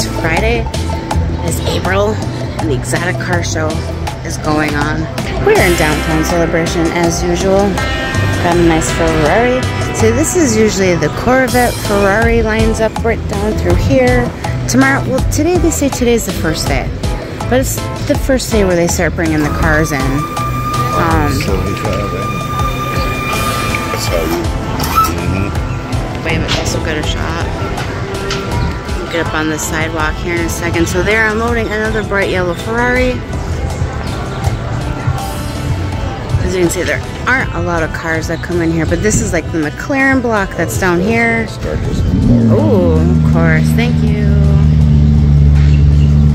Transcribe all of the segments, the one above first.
is Friday, it is April, and the exotic car show is going on. We're in downtown celebration as usual. Got a nice Ferrari. So this is usually the Corvette Ferrari lines up right down through here. Tomorrow, well today they say today's the first day. But it's the first day where they start bringing the cars in. Um, That's how you. wait a minute, also got a shot. Get up on the sidewalk here in a second. So they're unloading another bright yellow Ferrari. As you can see, there aren't a lot of cars that come in here, but this is like the McLaren block that's down here. Oh, of course. Thank you.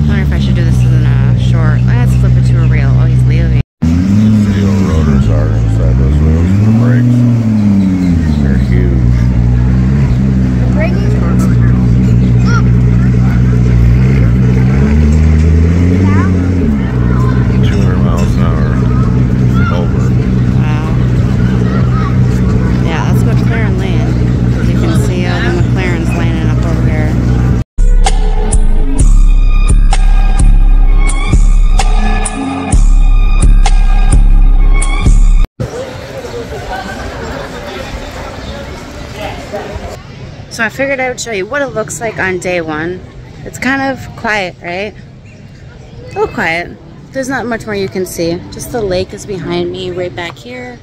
I wonder if I should do this in a short. Let's flip it to a reel. I figured I would show you what it looks like on day one. It's kind of quiet, right? A little quiet. There's not much more you can see. Just the lake is behind me right back here.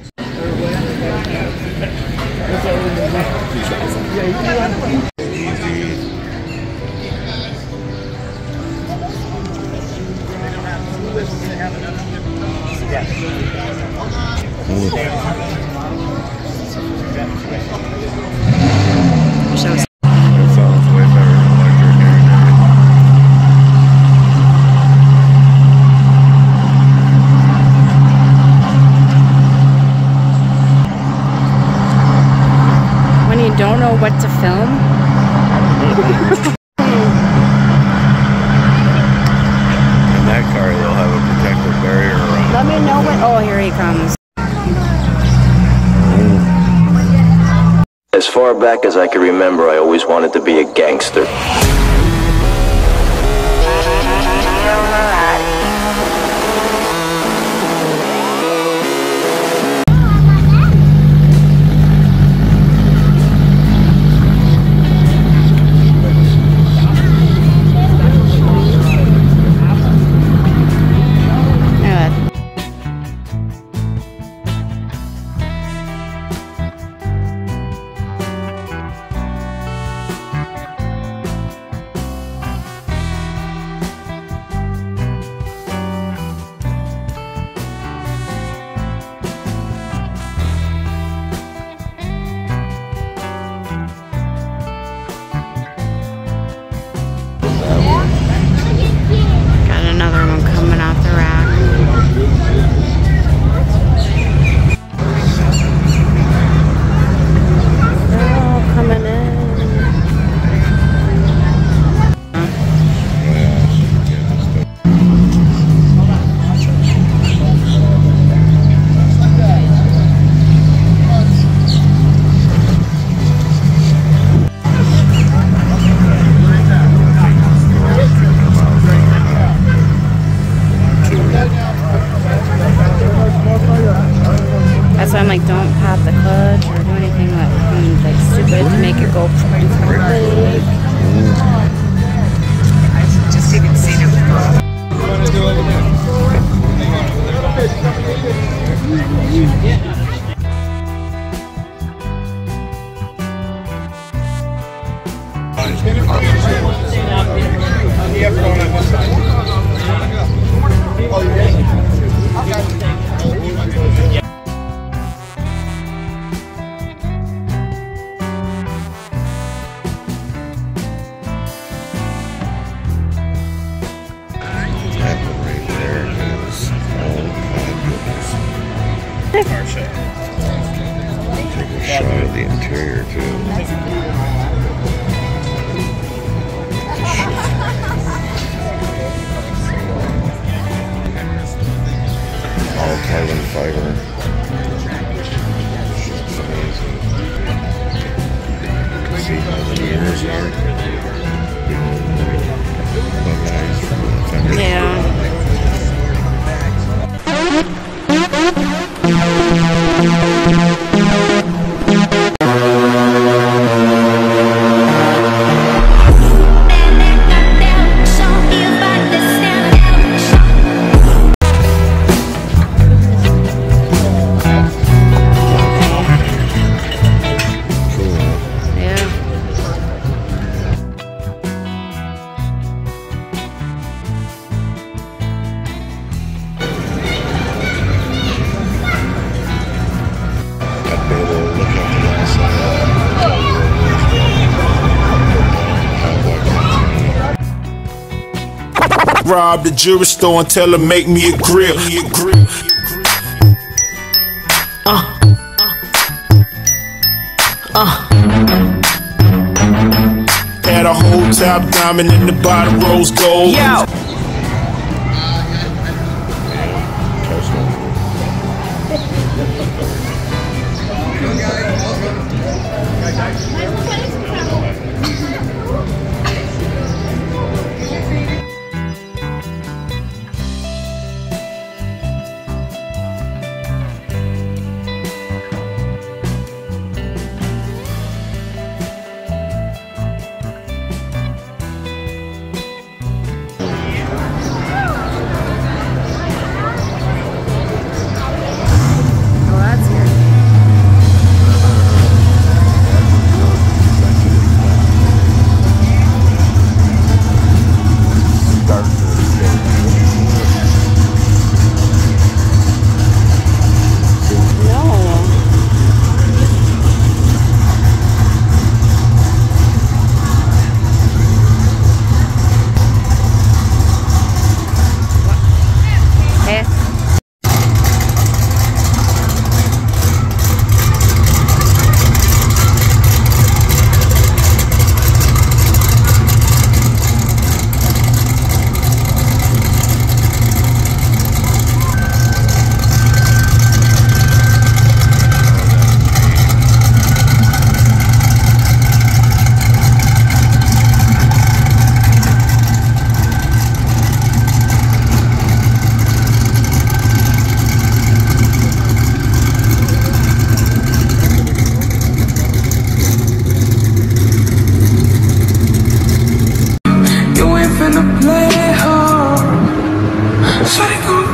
Here. when you don't know what to film. In that car, they'll have a protective barrier around. Let me know when. Oh, here he comes. As far back as I can remember, I always wanted to be a gangster. Stupid Take a shot of the interior too. All carbon fiber. It's amazing. You can see how the mirrors are. Yeah. Música rob the jewelry store and tell her make me a grill. Uh. Uh. Had a whole top diamond in the bottom rose gold. Yo. Oh,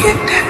get that